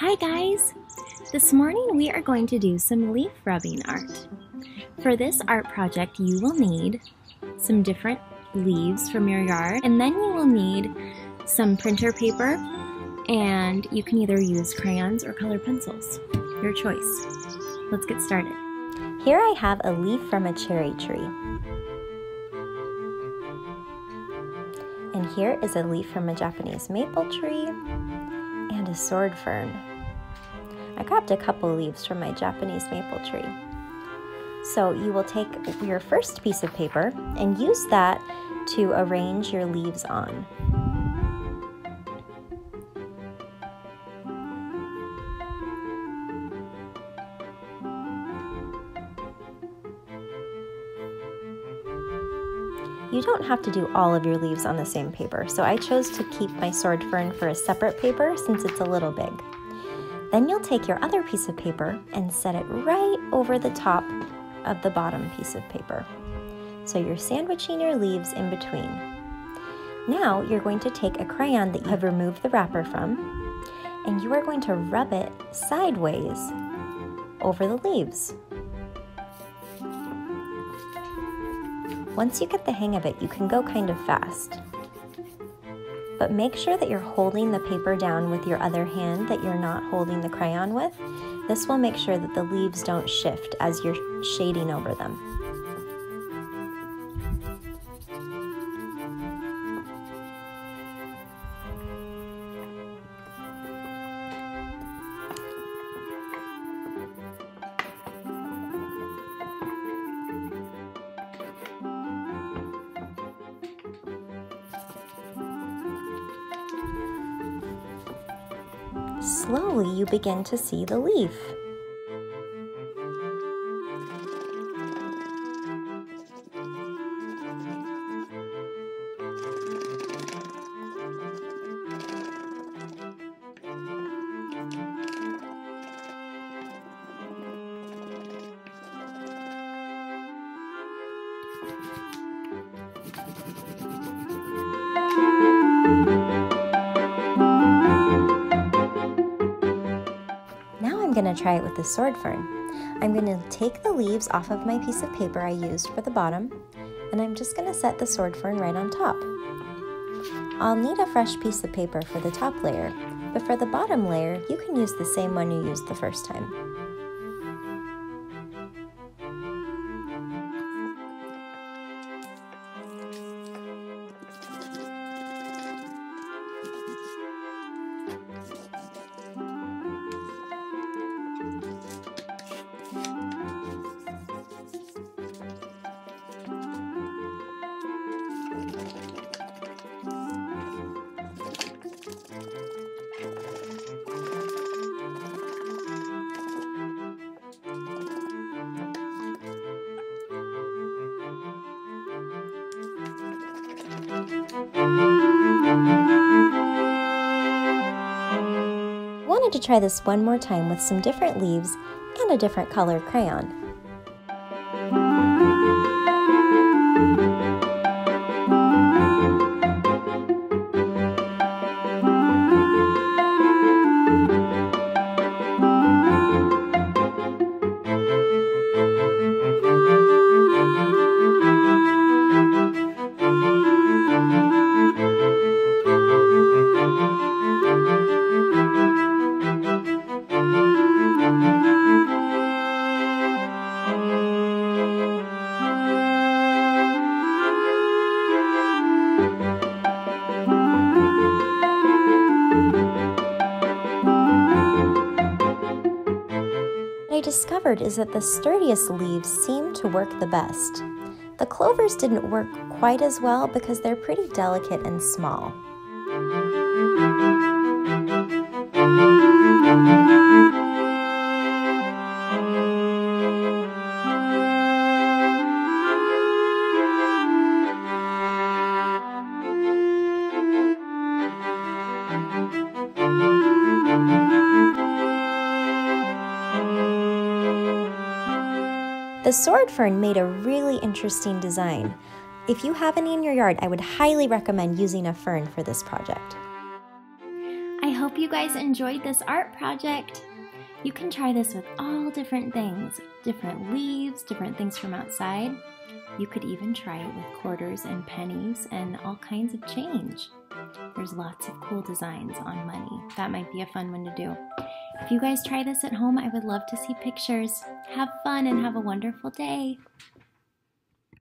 Hi guys! This morning we are going to do some leaf rubbing art. For this art project you will need some different leaves from your yard and then you will need some printer paper and you can either use crayons or color pencils. Your choice. Let's get started. Here I have a leaf from a cherry tree. And here is a leaf from a Japanese maple tree and a sword fern. I grabbed a couple leaves from my Japanese maple tree. So you will take your first piece of paper and use that to arrange your leaves on. You don't have to do all of your leaves on the same paper, so I chose to keep my sword fern for a separate paper since it's a little big. Then you'll take your other piece of paper and set it right over the top of the bottom piece of paper. So you're sandwiching your leaves in between. Now you're going to take a crayon that you have removed the wrapper from and you are going to rub it sideways over the leaves. Once you get the hang of it, you can go kind of fast. But make sure that you're holding the paper down with your other hand that you're not holding the crayon with. This will make sure that the leaves don't shift as you're shading over them. Slowly you begin to see the leaf. Going to try it with the sword fern. I'm going to take the leaves off of my piece of paper I used for the bottom, and I'm just going to set the sword fern right on top. I'll need a fresh piece of paper for the top layer, but for the bottom layer, you can use the same one you used the first time. Wanted to try this one more time with some different leaves and a different color crayon. Discovered is that the sturdiest leaves seem to work the best. The clovers didn't work quite as well because they're pretty delicate and small. The sword fern made a really interesting design. If you have any in your yard, I would highly recommend using a fern for this project. I hope you guys enjoyed this art project. You can try this with all different things, different leaves, different things from outside. You could even try it with quarters and pennies and all kinds of change. There's lots of cool designs on money. That might be a fun one to do. If you guys try this at home, I would love to see pictures. Have fun and have a wonderful day.